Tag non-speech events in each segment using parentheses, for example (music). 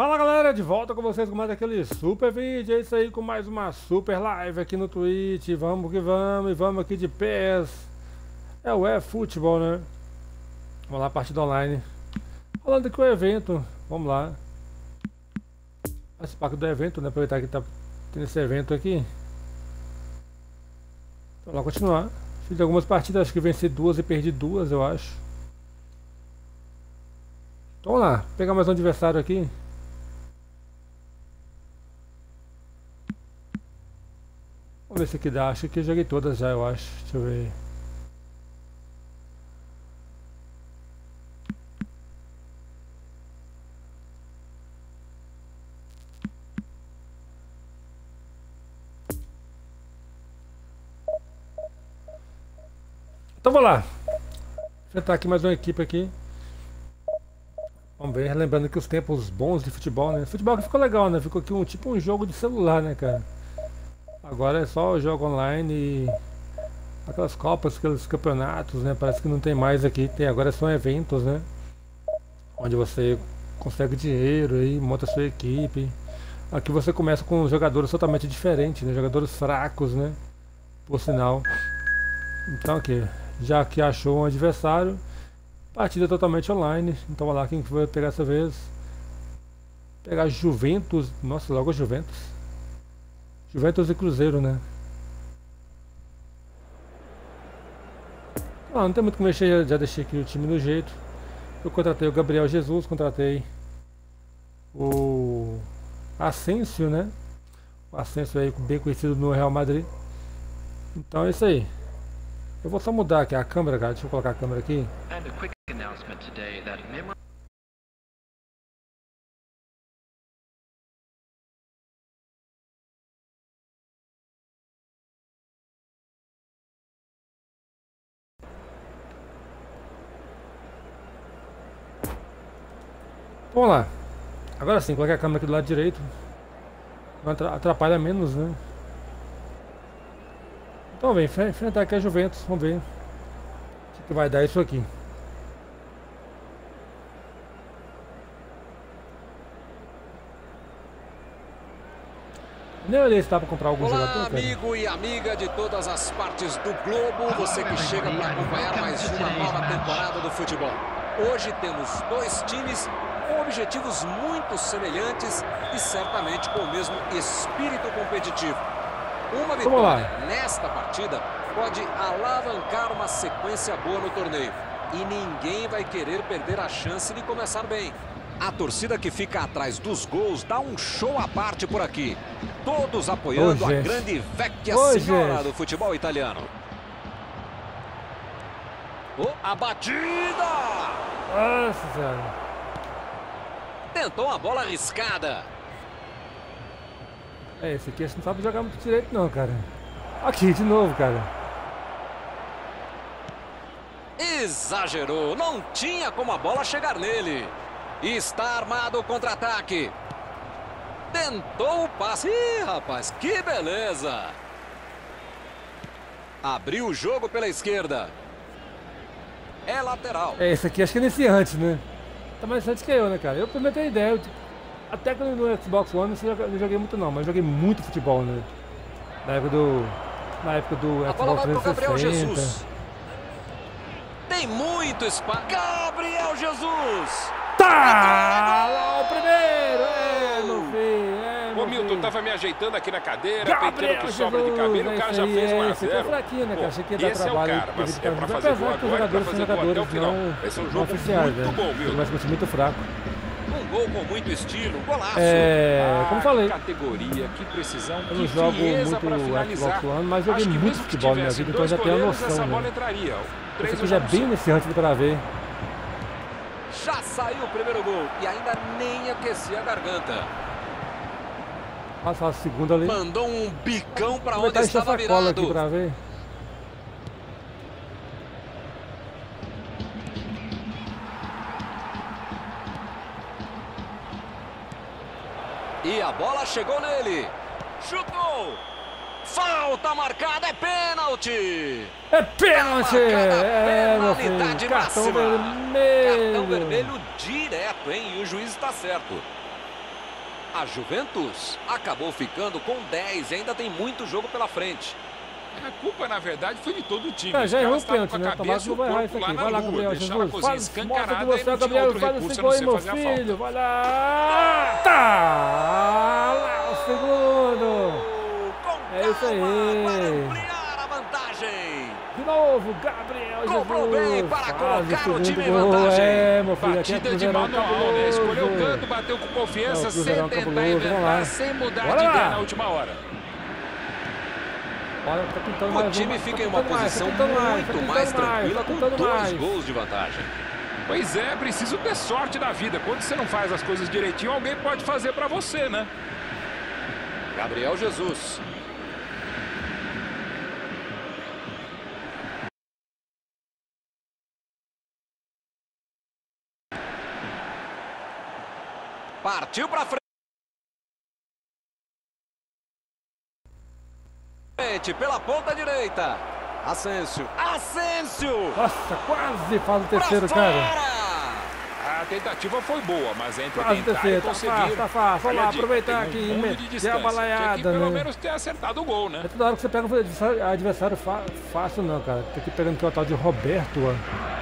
Fala galera, de volta com vocês com mais aquele super vídeo, é isso aí com mais uma super live aqui no Twitch, vamos que vamos, e vamos aqui de pés, é o E-Futebol né, vamos lá, partida online, falando aqui o evento, vamos lá, participar do evento, né, aproveitar que tá tendo esse evento aqui, vamos lá continuar, fiz algumas partidas, acho que venci duas e perdi duas eu acho, então vamos lá, pegar mais um adversário aqui. Vamos ver se aqui dá. Acho que joguei todas já, eu acho. Deixa eu ver. Então vamos lá. Enfrentar aqui mais uma equipe aqui. Vamos ver, lembrando que os tempos bons de futebol, né? Futebol que ficou legal, né? Ficou aqui um tipo um jogo de celular, né, cara? Agora é só jogo online e aquelas copas, aqueles campeonatos, né? Parece que não tem mais aqui. Tem agora são eventos, né? Onde você consegue dinheiro e monta sua equipe. Aqui você começa com jogadores totalmente diferentes, né? Jogadores fracos, né? Por sinal. Então aqui, já que achou um adversário, partida totalmente online. Então olha lá quem vai pegar essa vez. Pegar Juventus, nossa, logo Juventus. Juventus e Cruzeiro, né? Ah, não tem muito como mexer, já deixei aqui o time no jeito. Eu contratei o Gabriel Jesus, contratei o Asensio, né? O Asensio aí bem conhecido no Real Madrid. Então é isso aí. Eu vou só mudar aqui a câmera, cara. Deixa eu colocar a câmera aqui. Vamos lá. Agora sim, coloquei a câmera aqui do lado direito. Atrapalha menos, né? Então vem, enfrentar aqui a Juventus. Vamos ver o que, vai dar isso aqui. Nem olhei se dá para comprar algum Olá, jogador. amigo cara. e amiga de todas as partes do globo, você que chega para acompanhar mais uma nova temporada do futebol. Hoje temos dois times com objetivos muito semelhantes e certamente com o mesmo espírito competitivo. Uma vitória nesta partida pode alavancar uma sequência boa no torneio. E ninguém vai querer perder a chance de começar bem. A torcida que fica atrás dos gols dá um show à parte por aqui. Todos apoiando a grande vecchia senhora gente. do futebol italiano. Oh, a batida! Nossa senhora. Tentou uma bola arriscada. É, esse aqui não sabe jogar muito direito não, cara. Aqui, de novo, cara. Exagerou. Não tinha como a bola chegar nele. Está armado o contra-ataque. Tentou o passe. Ih, rapaz, que beleza. Abriu o jogo pela esquerda. É lateral. É, esse aqui acho que é iniciante, né? Tá mais antes que eu, né, cara? Eu primeiro tenho ideia. Eu, até que no Xbox One eu não joguei muito não, mas joguei muito futebol, né? Na época do. Na época do A Xbox 360. Tem muito espaço. Gabriel Jesus! Tá! O primeiro! É, meu filho! É, Milton, tava me ajeitando aqui na cadeira, Gabriel pensando que sobra de cabelo, o cara já fez 1 a 0 Esse fraquinho, né, cara? Achei que ia dar trabalho. É o cara, mas é pra fazer gol agora, jogadores fazer gol até o final. Esse é um jogo muito né? bom, Milton. Mas muito, muito fraco. Um gol com muito estilo, um golaço. É, como falei, categoria, que precisão, eu não jogo muito Xbox One, mas joguei muito futebol na minha vida, então já tenho a noção, né? Se você quiser bem iniciante para ver, já saiu o primeiro gol e ainda nem aquecia a garganta. Passa a segunda ali. Mandou um bicão para onde estava virado. Aqui pra ver. E a bola chegou nele. Chutou. Falta marcada, é pênalti! É pênalti! É, meu filho. Cartão máxima. vermelho! Cartão vermelho direto, hein? E o juiz está certo. A Juventus acabou ficando com 10 e ainda tem muito jogo pela frente. A culpa, na verdade, foi de todo o time. É, já errou o pênalti, né? Tomás não vai errar isso aqui. Vai lá, Gabriel Jesus. Faz, mostra que você é o Gabriel. Faz o segundo aí, meu filho. Vai lá. Tá lá o segundo. É isso aí. Novo, Gabriel Comprou Jesus. bem para colocar o time em vantagem. É, meu filho, aqui é Batida de manual, né? cabuloso. Escolheu o canto, bateu com confiança, É, sem tentar inventar, sem mudar Bora de lá. ideia na última hora. Olha, tá pintando O time um, fica tá em uma pintando mais, posição tá pintando mais, tá muito mais mais, tranquila tá com pintando dois gols de vantagem. Pois é, preciso ter sorte da vida. Quando você não faz as coisas direitinho, alguém pode fazer pra você, né? Gabriel Jesus. Partiu para frente pela ponta direita. Asensio. Asensio! Nossa, quase faz o terceiro, cara. A tentativa foi boa, mas entre Quase tentar terceiro, e tá conseguir... fácil, tá fácil. Vamos lá, aproveitar aqui, um der a balaiada, que pelo né? menos ter acertado o gol, né? É toda hora que você pega o adversário, fácil não, cara. Tem que ir pegando aqui o tal de Roberto, ó.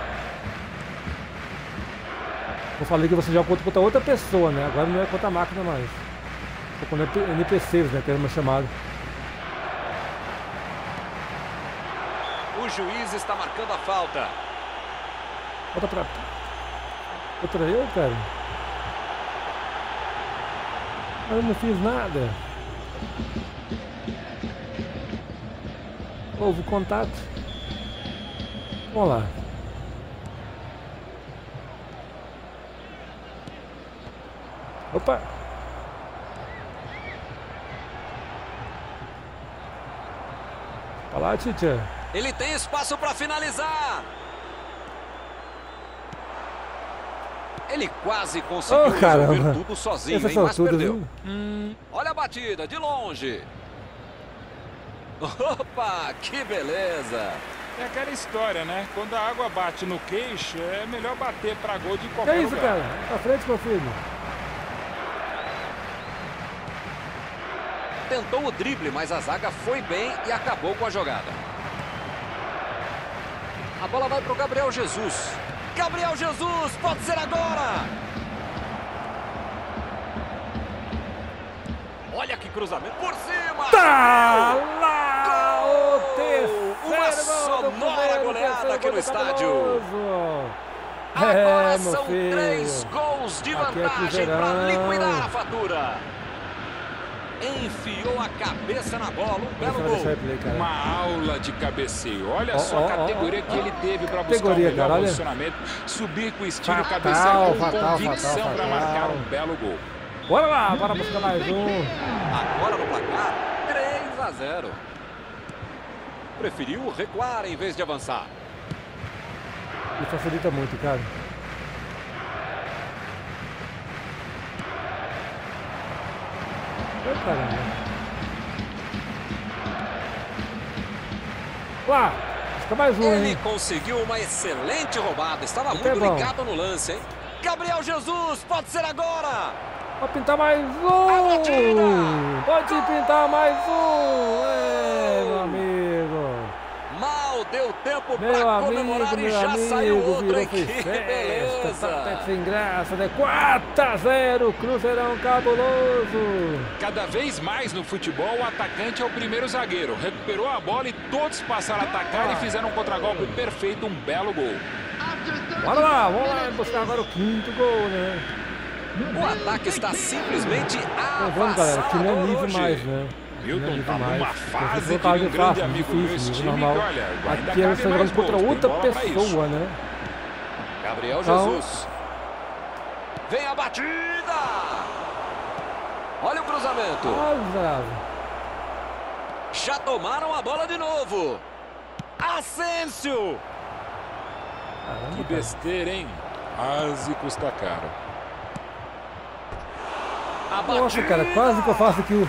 Eu falei que você joga contra, contra outra pessoa, né? Agora não é contra a máquina mais. Tô com NP NPCs, né? Que é uma chamada. O juiz está marcando a falta. Volta pra. Outra eu, cara. Eu não fiz nada. Houve contato. Vamos lá. Opa! Olha lá, Titia. Ele tem espaço para finalizar. Ele quase conseguiu Oh, caramba. resolver tudo sozinho, Essa hein? mas sortuda, perdeu. Hum, Olha a batida, de longe. (laughs) Opa, que beleza. é aquela história, né? Quando a água bate no queixo, é melhor bater pra gol de Que qualquer é isso, lugar. cara? Pra frente, meu filho. Tentou o drible, mas a zaga foi bem e acabou com a jogada. A bola vai para o Gabriel Jesus. Gabriel Jesus, pode ser agora! Olha que cruzamento por cima! Tá lá o Gol! terceiro Uma sonora goleada aqui no estádio. Agora É, são filho. três gols de é vantagem para liquidar a fatura. Enfiou a cabeça na bola, um belo gol. replay. Uma aula de cabeceio. Olha Ó, só a categoria ó, que ele teve para buscar o melhor cara, olha. posicionamento. Subir com estilo Fatal, cabeceio com fatal, convicção para marcar um belo gol. Bora lá, bora buscar mais um. Agora no placar, 3 a 0. Preferiu recuar em vez de avançar. Me facilita muito, cara. Ai, caramba. Lá, busca mais um, Ele hein? conseguiu uma excelente roubada. Estava Até muito bom. ligado no lance, hein? Gabriel Jesus, pode ser agora! Pode pintar mais um! Pode pintar mais um! É, meu amigo! Mal deu tempo Meu para amigo, comemorar e já amigo, saiu outro, festa, beleza! Tá até sem graça, né? 4 a 0, Cruzeirão cabuloso! Cada vez mais no futebol, o atacante é o primeiro zagueiro. Recuperou a bola e todos passaram a atacar e fizeram um contragolpe perfeito, um belo gol. Bora lá, vamos lá buscar agora o quinto gol, né? O ataque está simplesmente Então vamos, galera, que não é avassalador nível mais, né? Milton Não é tá numa mais. fase que um de grande fácil, amigo difícil, meu, nível time, normal. que, olha, Aqui cabe você tá jogando contra outra pessoa, né? Gabriel Jesus. Vem a batida! Olha o cruzamento. Ah. Já tomaram a bola de novo. Asensio. Caramba, Que besteira, hein? Quase custa caro. A batida. Nossa, cara, quase que eu faço aqui o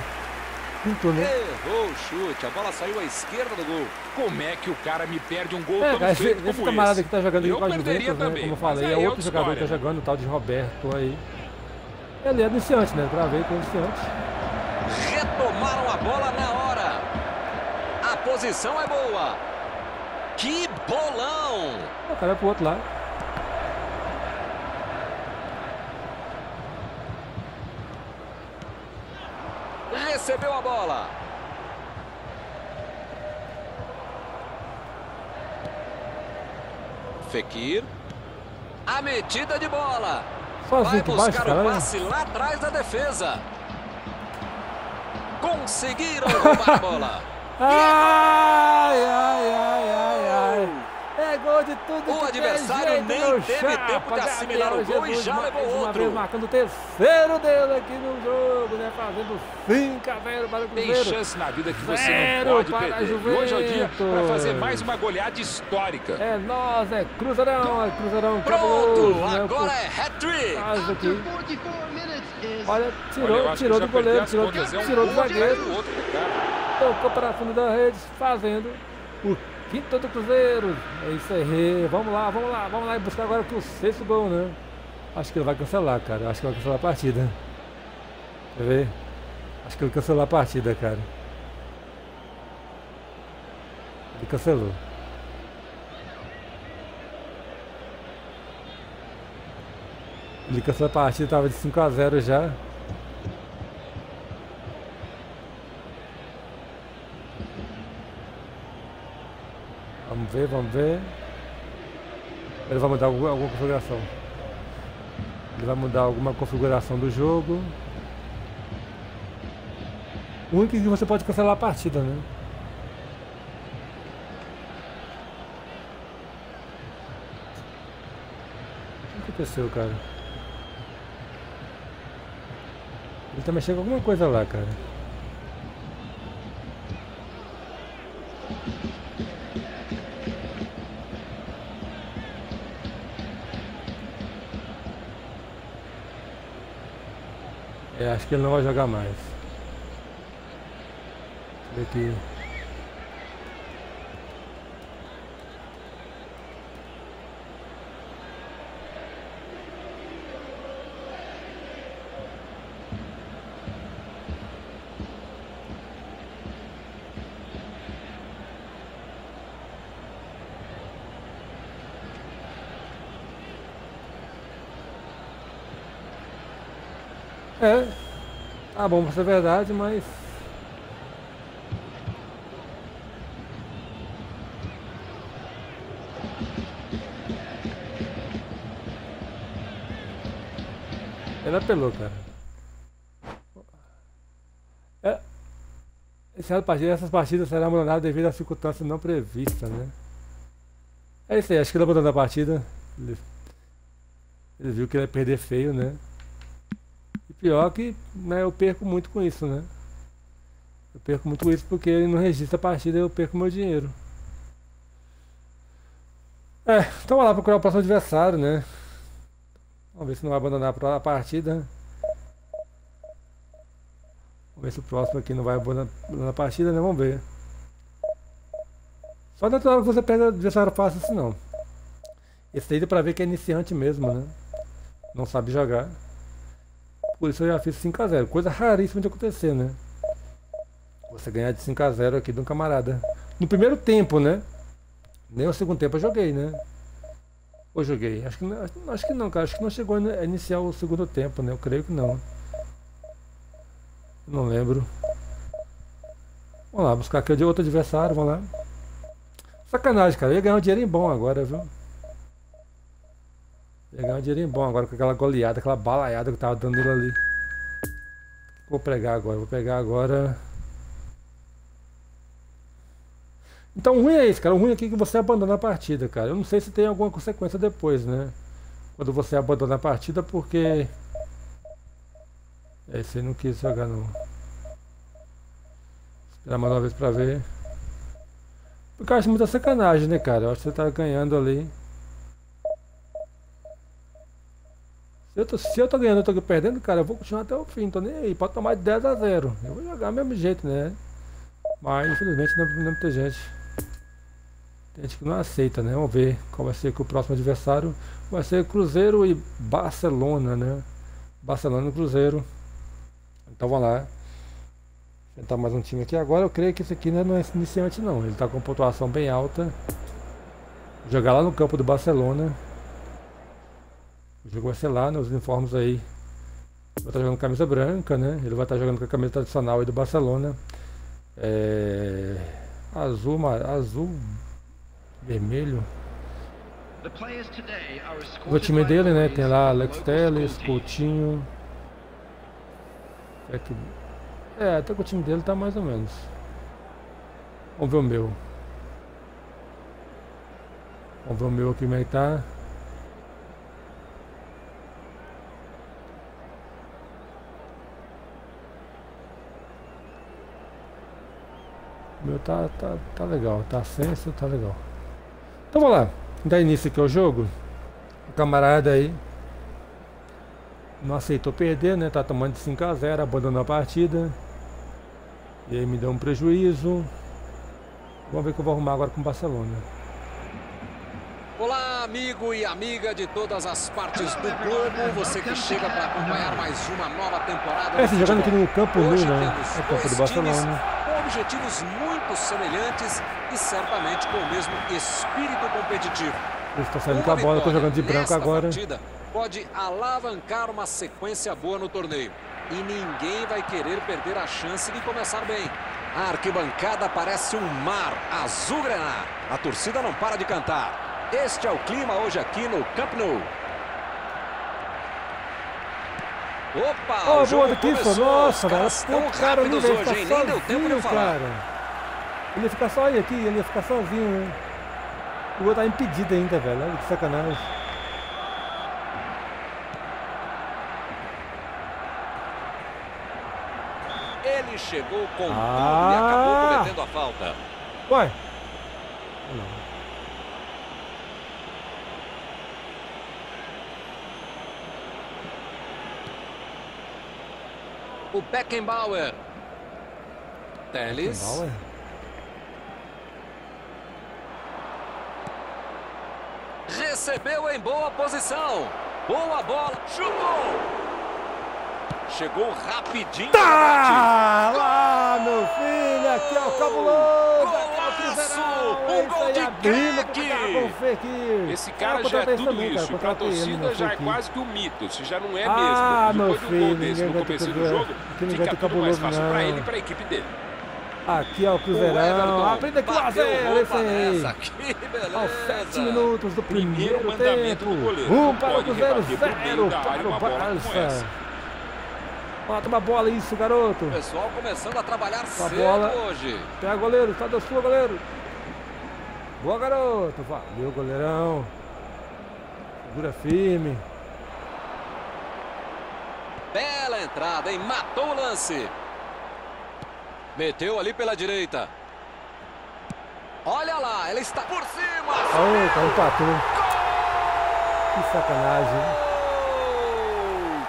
quinto, né? Errou o chute. A bola saiu à esquerda do gol. Como é que o cara me perde um gol É, tão cara, esse, feito esse como camarada esse? que tá jogando Eu com Juventus, né? também, Como eu falei, é aí outro jogador que tá né? jogando, o tal de Roberto aí. Ele é iniciante, né? Pra ver que é iniciante. Retomaram a bola na hora. A posição é boa. Que bolão! O cara é pro outro lado. Recebeu a bola. Fekir. A metida de bola. Sozinho Vai buscar cara. o passe lá atrás da defesa. Conseguiram roubar a bola. (laughs) Ai, ai, ai, ai. É gol de tudo O que adversário tem jeito, nem teve chapa. tempo de assimilar o gol e Jesus já mais levou uma outro. vez marcando o terceiro dele aqui no jogo, né? Fazendo 5 a 0 para o Tem Cruzeiro. chance na vida que você Zero não pode perder. E Hoje é o dia para fazer mais uma goleada histórica. É nós, é Cruzeirão, é Cruzeirão Pronto, cabuloso, né? agora é hat-trick. Olha, Olha, tirou, acho que tirou do goleiro, tirou. É tirou do zagueiro. Tocou para a fundo da rede, fazendo o quinto do Cruzeiro. É isso aí. Vamos lá, vamos lá, vamos lá e buscar agora que o sexto gol, né? Acho que ele vai cancelar, cara. Acho que vai cancelar a partida. Quer ver? Acho que ele cancelou a partida, cara. Ele cancelou. Ele cancelou a partida, tava de 5 a 0 já. Vamos ver, vamos ver. Ele vai mudar alguma, configuração. Ele vai mudar alguma configuração do jogo. O único que você pode cancelar a partida, né? O que aconteceu, cara? Ele tá mexendo com alguma coisa lá, cara. É, acho que ele não vai jogar mais. Deixa eu ver aqui. É, tá bom pra ser verdade, mas. Ele apelou, cara. É, essas partidas serão abandonadas devido à circunstância não prevista, né? É isso aí, acho que ele abandonou a partida. Ele, ele viu que ele ia perder feio, né? Pior que né, eu perco muito com isso, né? Eu perco muito com isso porque ele não registra a partida e eu perco meu dinheiro. É, então vamos lá procurar o próximo adversário, né? Vamos ver se não vai abandonar a partida. Vamos ver se o próximo aqui não vai abandonar a partida, né? Vamos ver. Só natural que você pega adversário fácil assim não. Esse aí dá pra ver que é iniciante mesmo, né? Não sabe jogar. Isso eu já fiz 5x0. Coisa raríssima de acontecer, né? Você ganhar de 5x0 aqui de um camarada. No primeiro tempo, né? Nem o segundo tempo eu joguei, né? Ou joguei? Acho que não, acho que não, cara. Acho que não chegou a iniciar o segundo tempo, né? Eu creio que não. Não lembro. Vamos lá, buscar aqui outro adversário, vamos lá. Sacanagem, cara. Eu ia ganhar um dinheirinho bom agora, viu? Ganhar um dinheirinho bom agora com aquela goleada, aquela balaiada que tava dando nele ali. Vou pegar agora, vou pegar agora. Então o ruim é isso, cara. O ruim é que você abandona a partida, cara. Eu não sei se tem alguma consequência depois, né? Quando você abandona a partida porque. É, você não quis jogar não. Esperar mais uma vez pra ver. Porque eu acho muita sacanagem, né, cara? Eu acho que você tá ganhando ali. Eu, tô, se eu tô ganhando, eu tô perdendo, cara, eu vou continuar até o fim, tô nem aí. Pode tomar de 10 a 0. Eu vou jogar do mesmo jeito, né? Mas infelizmente não, não gente. Tem gente que não aceita, né? Vamos ver qual vai ser que o próximo adversário vai ser Cruzeiro e Barcelona, né? Barcelona e Cruzeiro. Então vamos lá. Tentar mais um time aqui. Agora eu creio que esse aqui não é iniciante não. Ele está com pontuação bem alta. Jogar lá no campo do Barcelona. O jogo vai ser lá, né? Os uniformes aí. Vai estar jogando camisa branca, né? Ele vai estar jogando com a camisa tradicional aí do Barcelona. É... Azul, azul, vermelho. O time dele, né? Tem lá Alex Telles, Coutinho. É, que... é, até que o time dele tá mais ou menos. Vamos ver o meu. Vamos ver o meu aqui como é que tá. Tá, tá, tá legal, tá senso, tá legal. Então vamos lá, dar início aqui ao jogo. O camarada aí não aceitou perder, né? Tá tomando de 5 a 0 abandonou a partida. E aí me deu um prejuízo. Vamos ver o que eu vou arrumar agora com o Barcelona. Olá, amigo e amiga de todas as partes do globo. Você que chega para acompanhar mais uma nova temporada. É, jogando aqui no campo nu, né? É o campo do Barcelona. Objetivos muito semelhantes e certamente com o mesmo espírito competitivo. Estão saindo com a bola, estou jogando de branco agora. Partida, pode alavancar uma sequência boa no torneio. E ninguém vai querer perder a chance de começar bem. A arquibancada parece um mar azul grená. A torcida não para de cantar. Este é o clima hoje aqui no Camp Nou. Opa, oh, o jogo boa daqui, começou. Nossa, Os velho. O cara não vai hoje, ficar hein? Nem deu tempo de eu sozinho, falar. cara. Ele ia ficar só aí aqui, ele ia ficar sozinho, né? O outro tá impedido ainda, velho. Olha que sacanagem. Ele chegou com tudo e Ah! acabou cometendo a falta. Ué. O Beckenbauer. Teles. Bauer. Recebeu em boa posição. Boa bola. Chutou. Chegou rapidinho. Tá lá, meu filho. Aqui é o cabuloso. É Golaço! Um É isso gol de abrindo craque! Esse cara já é tudo isso. Pra torcida já é quase que um mito. Se já não é Ah, mesmo. meu Depois de um filho, gol desse no começo do que- jogo, fica tudo mais fácil pra ele e pra equipe dele. Aqui é o Cruzeirão. Abrindo aqui o a bateu zero. roupa Esse aí. Aos 7 minutos do Primeiro primeiro tempo. do goleiro. Um para o Cruzeiro, zero para o Barça. Bota uma bola isso, garoto. O pessoal começando a trabalhar cedo bola. hoje. Pega goleiro, tá da sua, goleiro. Boa, garoto. Valeu, goleirão. Segura firme. Bela entrada, hein? Matou o lance. Meteu ali pela direita. Olha lá, ela está por cima. Ô, tá empatou. Que sacanagem. Gol!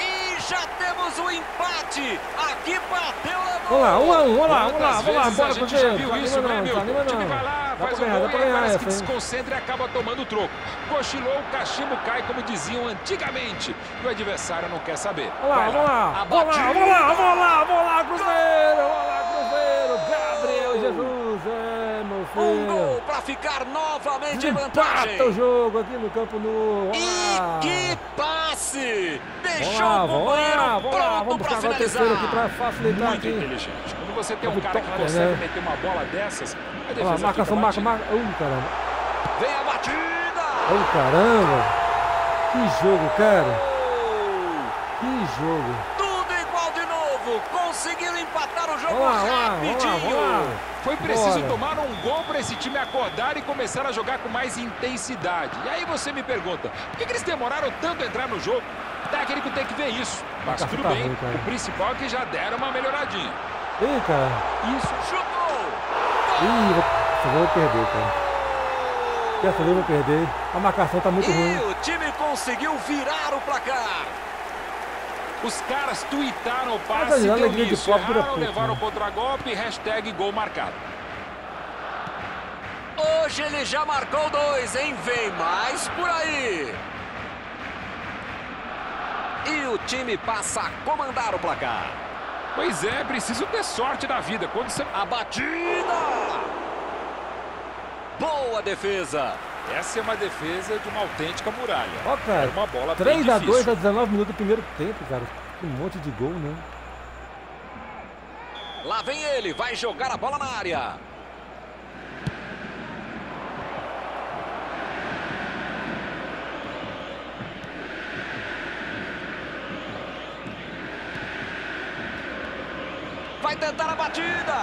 E já temos o empate. Aqui bateu na Vamos lá, um a um, vamos lá, vamos lá, vamos lá, bora, a gente Cruzeiro. já viu Tá isso, né, não, meu? tá anima O time não. vai lá, Dá faz um ganhar, gol ganhar parece que desconcentra e acaba tomando o troco. Cochilou, o cachimbo cai, como diziam antigamente. E o adversário não quer saber. Vamos lá, vamos lá, A vamos lá, vamos lá, vamos lá, vamos lá, Cruzeiro, vamos lá, Cruzeiro, Gabriel Jesus, é, meu Um gol filho. para ficar novamente em vantagem. Empata o jogo aqui no Campo Nu. Vamos E que passe! Vamos Deixou lá, o lá, companheiro lá, pronto vamos o terceiro aqui finalizar. para facilitar Muito aqui. inteligente. Quando você tem um A cara que consegue né? meter uma bola dessas, a Olha lá, marcação, marca, marca. Ui, caramba. Vem a batida! Olha, caramba. Que jogo, cara. Que jogo. Conseguiu empatar o jogo Vamos lá, vamos lá, vamos lá, rapidinho. vamos lá. Foi preciso Bora. tomar um gol para esse time acordar e começar a jogar com mais intensidade. E aí você me pergunta, por que, que eles demoraram tanto a entrar no jogo? O técnico tem que ver isso. Mas Marcação tudo tá bem, ruim, o principal é que já deram uma melhoradinha. Ih, cara. Isso. Chutou! Ih, vou... Vou perder, cara. Dessa vez eu vou perder. A marcação tá muito E ruim. o time conseguiu virar o placar. Os caras tuitaram o Mas passe, ali, deu alegria de Erraram, pouco, levaram né? o contragolpe, hashtag gol marcado. Hoje ele já marcou dois, hein? Vem mais por aí. E o time passa a comandar o placar. Pois é, preciso ter sorte na vida. Quando você... A batida! Boa defesa. Essa é uma defesa de uma autêntica muralha. Ó, cara, Era uma bola 3 bem a 2 difícil. a 19 minutos do primeiro tempo, cara. Um monte de gol, né? Lá vem ele, vai jogar a bola na área. Vai tentar a batida.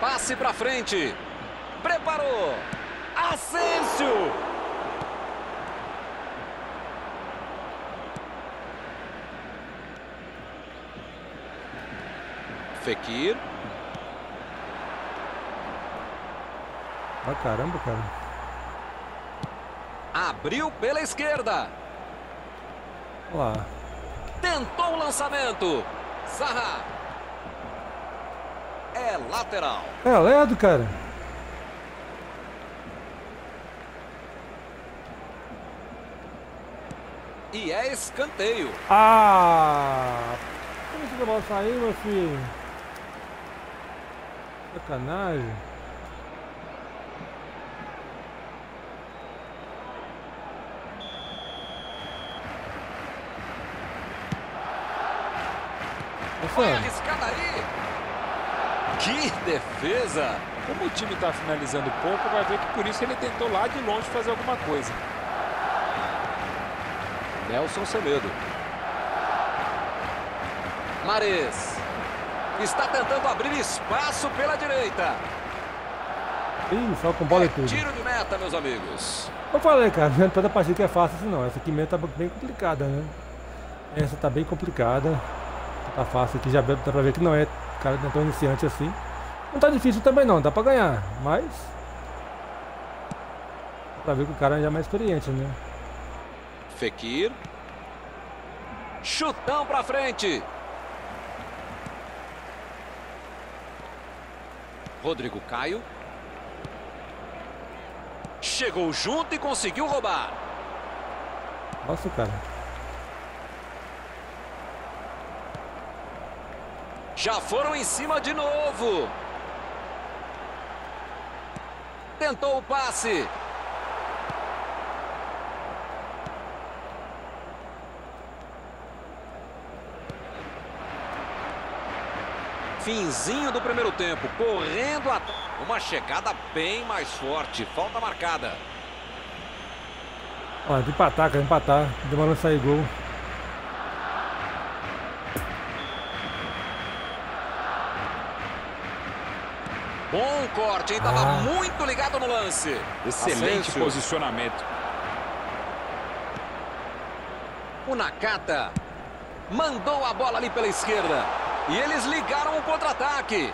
Passe pra frente. Preparou. Asensio. Fekir. Ah, caramba, cara. Abriu pela esquerda. Olha lá. Tentou o lançamento. Zaha. É lateral. É, Lerdo, cara. E é escanteio. Ah! Como que a bola saiu, meu filho? Sacanagem. Foi arriscada aí. Que defesa. Como o time está finalizando pouco, vai ver que por isso ele tentou lá de longe fazer alguma coisa. Nelson Semedo. Mares. Está tentando abrir espaço pela direita. Ih, só com bola É e tudo. tiro de meta, meus amigos. Eu falei, cara, não é toda partida que é fácil assim não. Essa aqui mesmo tá bem complicada, né? Essa tá bem complicada. Tá fácil aqui, já dá pra ver que não é, cara, não é tão iniciante assim. Não tá difícil também não, dá pra ganhar, mas. Dá pra ver que o cara já é mais experiente, né? Fekir. Chutão pra frente. Rodrigo Caio. Chegou junto e conseguiu roubar. Nossa, cara. Já foram em cima de novo. Tentou o passe. Finzinho do primeiro tempo, correndo a... Uma chegada bem mais forte, falta marcada. Ó, de empatar, cara, empatar. Demorando a sair gol. Bom corte, hein? Tava Ah. muito ligado no lance. Excelente posicionamento. O Nakata mandou a bola ali pela esquerda. E eles ligaram o contra-ataque.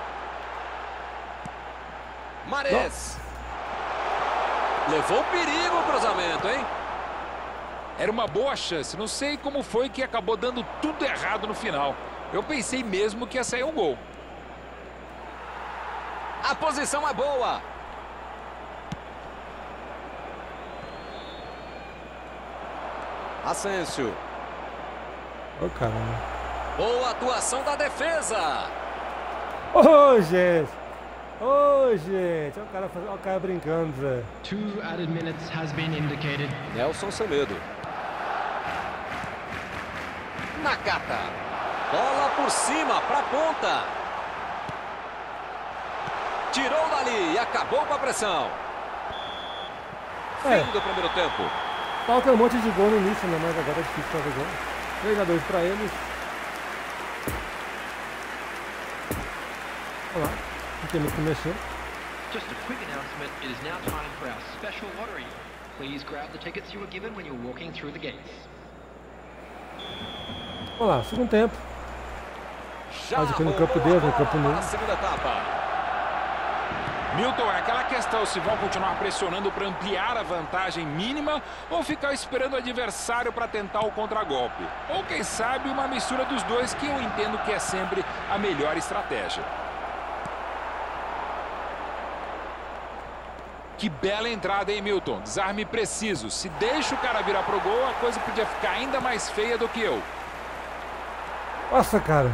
Mares. Levou perigo o cruzamento, hein? Era uma boa chance. Não sei como foi que acabou dando tudo errado no final. Eu pensei mesmo que ia sair um gol. A posição é boa. Asensio. Ô, caramba. Boa atuação da defesa. Ô, gente. Ô, gente. Olha o cara, olha o cara brincando, Zé. Two added minutes has been indicated. Nelson Semedo. Nakata. Bola por cima, pra ponta. Tirou dali e acabou com a pressão. É. Fim do primeiro tempo. Falta um monte de gol no início, né? Mas agora é difícil fazer gol. 3 a 2 pra eles. Olha lá. Que mexer. Just a quick announcement. It is now time for our special lottery. Please grab the tickets you were given when you were walking through the gates. Olha lá, segundo tempo. Faz aqui no campo a deles, no campo novo. segunda etapa. Milton, é aquela questão se vão continuar pressionando para ampliar a vantagem mínima ou ficar esperando o adversário para tentar o contragolpe. Ou quem sabe uma mistura dos dois que eu entendo que é sempre a melhor estratégia. Que bela entrada, hein, Milton? Desarme preciso. Se deixa o cara virar pro gol, a coisa podia ficar ainda mais feia do que eu. Nossa, cara.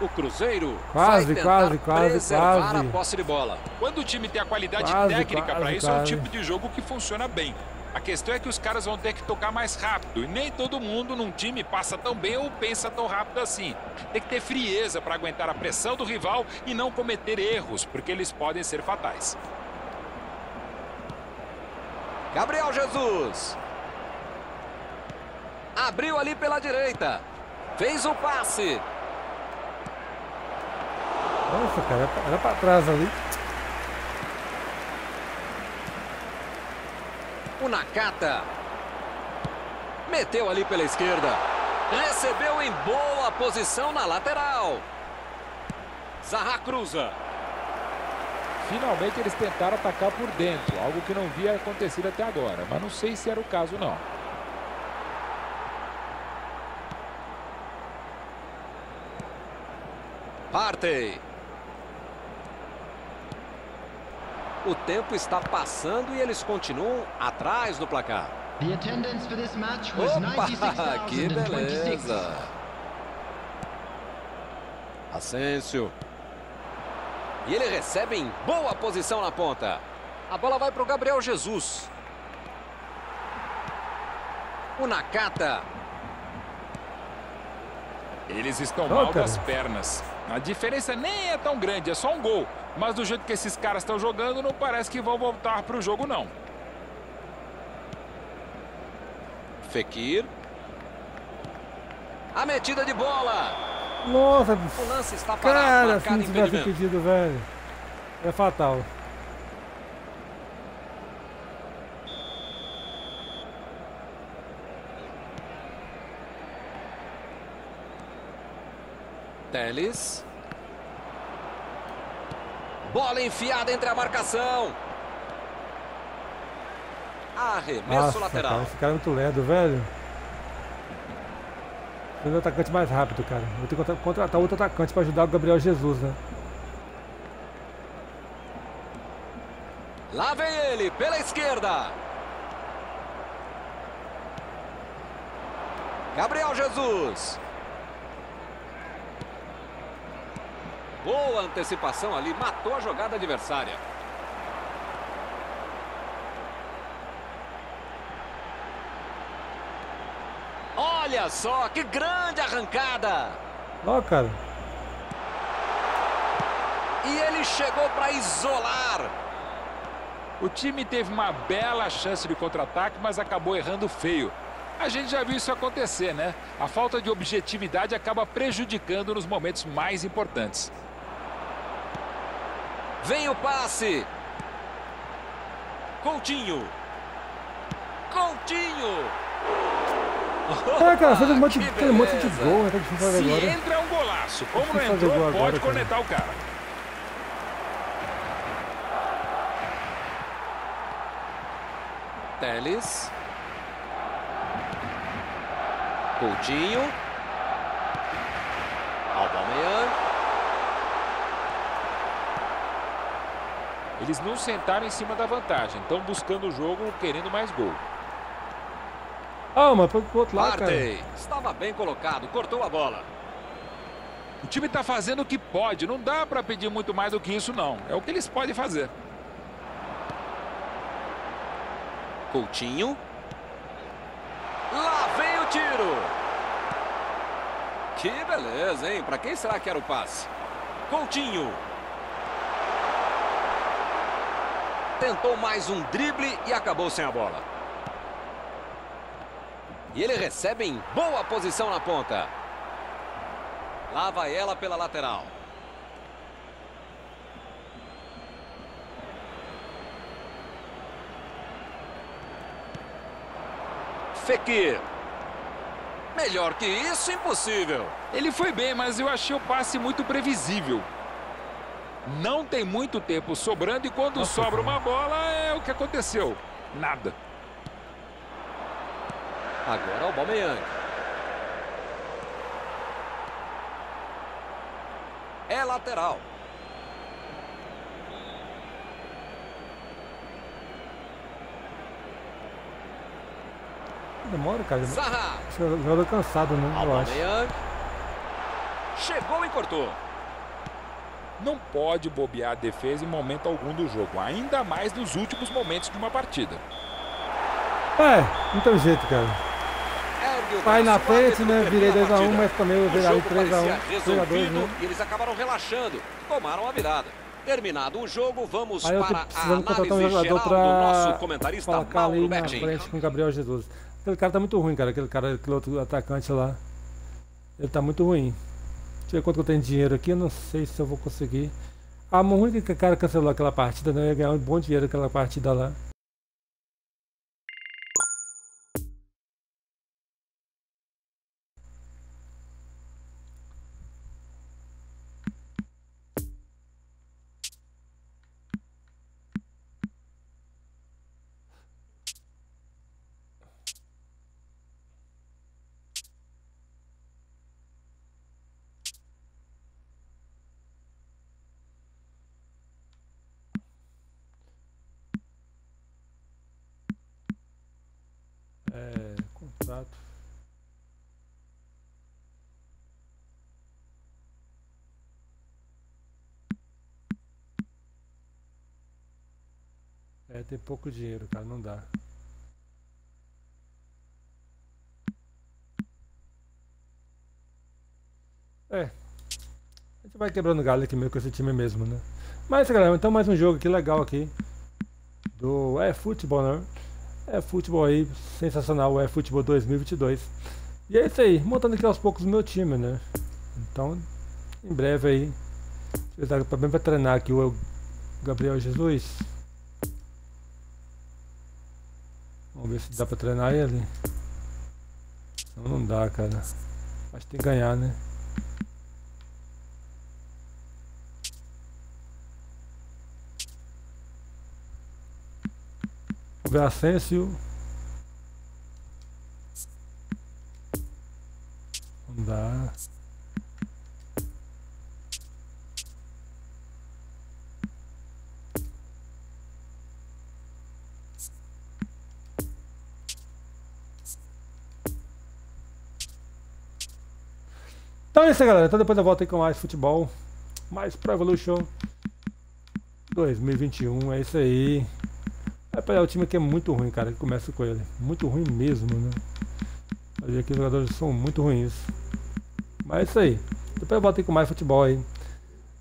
O Cruzeiro Quase, quase, quase, quase. a posse de bola. Quando o time tem a qualidade Quase, técnica para quase, isso, é um quase. tipo de jogo que funciona bem. A questão é que os caras vão ter que tocar mais rápido. E nem todo mundo num time passa tão bem ou pensa tão rápido assim. Tem que ter frieza para aguentar a pressão do rival e não cometer erros, porque eles podem ser fatais. Gabriel Jesus. Abriu ali pela direita. Fez o passe. Nossa, cara. era- pra trás ali. O Nakata. Meteu ali pela esquerda. Recebeu em boa posição na lateral. Zaha cruza. Finalmente eles tentaram atacar por dentro, algo que não via acontecido até agora, mas não sei se era o caso não. Partey. O tempo está passando e eles continuam atrás do placar. The attendance for this match was Opa, (laughs) que 96,026. beleza. Asensio. E ele recebe em boa posição na ponta. A bola vai para o Gabriel Jesus. O Nakata. Eles estão Ô, mal cara. das pernas. A diferença nem é tão grande, é só um gol. Mas do jeito que esses caras estão jogando, não parece que vão voltar para o jogo não. Fekir. A metida de bola. Nossa, O lance está parado, cara, se marcado não tivesse impedido, velho. É fatal. Teles. Bola enfiada entre a marcação. Arremesso Nossa, lateral. cara, esse cara é muito lento, velho. O atacante mais rápido, cara. Vou ter que contra- contratar outro atacante pra ajudar o Gabriel Jesus, né? Lá vem ele, pela esquerda. Gabriel Jesus. Boa antecipação ali, matou a jogada adversária. Olha só, que grande arrancada. Ó, cara. E ele chegou para isolar. O time teve uma bela chance de contra-ataque, mas acabou errando feio. A gente já viu isso acontecer, né? A falta de objetividade acaba prejudicando nos momentos mais importantes. Vem o passe. Coutinho. Coutinho. (laughs) É, cara, fez um monte, que de- um monte de gol, né? Tá difícil fazer Se agora. entra é um golaço. Como não entrou, gol agora, pode cara. conectar o cara. Teles. Coutinho. Aubameyang. Eles não sentaram em cima da vantagem. Estão buscando o jogo, querendo mais gol. Ah, mas foi pro outro lado, cara. Partey. Estava bem colocado, cortou a bola. O time está fazendo o que pode. Não dá para pedir muito mais do que isso, não. É o que eles podem fazer. Coutinho. Lá vem o tiro. Que beleza, hein? Para quem será que era o passe? Coutinho. Tentou mais um drible e acabou sem a bola. E ele recebe em boa posição na ponta. Lá vai ela pela lateral. Fekir. Melhor que isso, impossível. Ele foi bem, mas eu achei o passe muito previsível. Não tem muito tempo sobrando e quando Nossa, sobra uma bola é o que aconteceu. Nada. Agora o Balmeyang. É lateral. Demora, cara. Zaha. Jogador cansado, né? Eu acho. Chegou e cortou. Não pode bobear a defesa em momento algum do jogo, ainda mais nos últimos momentos de uma partida. É, não tem jeito, cara. Vai na frente, né? Virei termina a 2x1, partida. mas também eu jogo 3x1. parecia 3x2, resolvido né? e eles acabaram relaxando. Tomaram a virada. Terminado o jogo, vamos Aí eu para a um análise jogador geral do nosso pra comentarista colocar ali Mauro na Betting. frente com o Gabriel Jesus. Aquele cara tá muito ruim, cara. Aquele cara, aquele outro atacante lá. Ele tá muito ruim. Deixa eu ver quanto eu tenho de dinheiro aqui. Eu não sei se eu vou conseguir. Ah, mas ruim que o cara cancelou aquela partida, né? Eu ia ganhar um bom dinheiro aquela partida lá. É, tem pouco dinheiro, cara, não dá. É. A gente vai quebrando galho aqui meio com esse time mesmo, né? Mas, galera, então mais um jogo aqui legal aqui. Do É Futebol, né? É futebol aí, sensacional, é futebol 2022. E é isso aí, montando aqui aos poucos o meu time, né? Então, em breve aí, deixa eu também vai treinar aqui o Gabriel Jesus. Vamos ver se dá pra treinar ele. Não, não dá, cara. Acho que tem que ganhar, né? Asensio. Não dá. Então é isso aí, galera. Então depois eu volto aí com mais futebol. Mais Pro Evolution 2021. É isso aí. Pegar o time que é muito ruim, cara. Que começa com ele. Muito ruim mesmo, né? Ver que os jogadores são muito ruins. Mas é isso aí. Depois eu volto aí com mais futebol aí.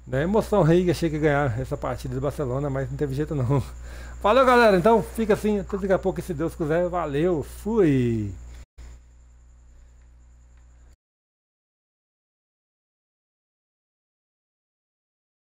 Né? Emoção aí, achei que ia ganhar essa partida do Barcelona, mas não teve jeito não. (laughs) Valeu, galera. Então fica assim. Até daqui a pouco, se Deus quiser. Valeu. Fui.